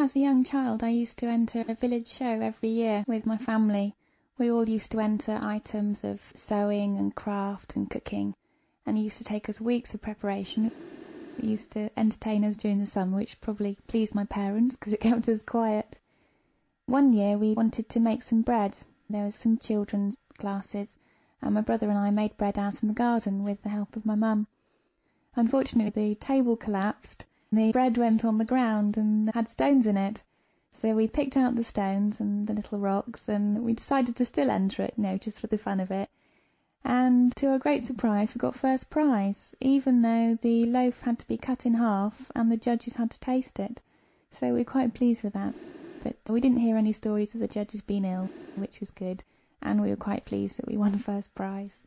As a young child, I used to enter a village show every year with my family. We all used to enter items of sewing and craft and cooking, and it used to take us weeks of preparation. It used to entertain us during the summer, which probably pleased my parents because it kept us quiet. One year we wanted to make some bread. There was some children's classes, and my brother and I made bread out in the garden with the help of my mum. Unfortunately, the table collapsed the bread went on the ground and had stones in it. So we picked out the stones and the little rocks and we decided to still enter it, you know, just for the fun of it. And to our great surprise, we got first prize, even though the loaf had to be cut in half and the judges had to taste it. So we are quite pleased with that. But we didn't hear any stories of the judges being ill, which was good, and we were quite pleased that we won first prize.